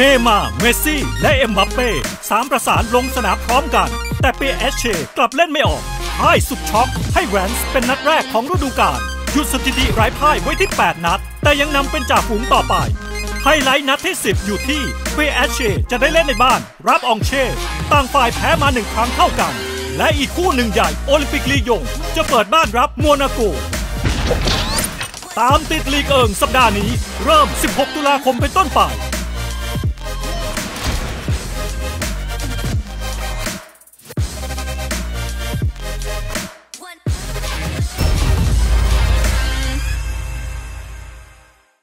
เนย์มาร์ เมสซี่ และเอ็มบัปเป้สามประสานลงสนามพร้อมกัน แต่เปแอสเชกลับเล่นไม่ออกพ่ายสุดช็อก ให้แรนส์เป็นนัดแรกของฤดูกาลหยุดสถิติไร้พ่ายไว้ที่ 8 นัด แต่ยังนำเป็นจ่าฝูงต่อไป ไฮไลท์นัดที่ 10 อยู่ที่เปแอสเชจะได้เล่นในบ้าน รับอองเช่ร์ ต่างฝ่ายแพ้มาหนึ่งครั้งเท่ากัน และอีกคู่หนึ่งใหญ่โอลิมปิกลียง จะเปิดบ้านรับโมนาโกตามติดลีกเอิงสัปดาห์นี้ เริ่ม 16 ตุลาคมเป็นต้นไป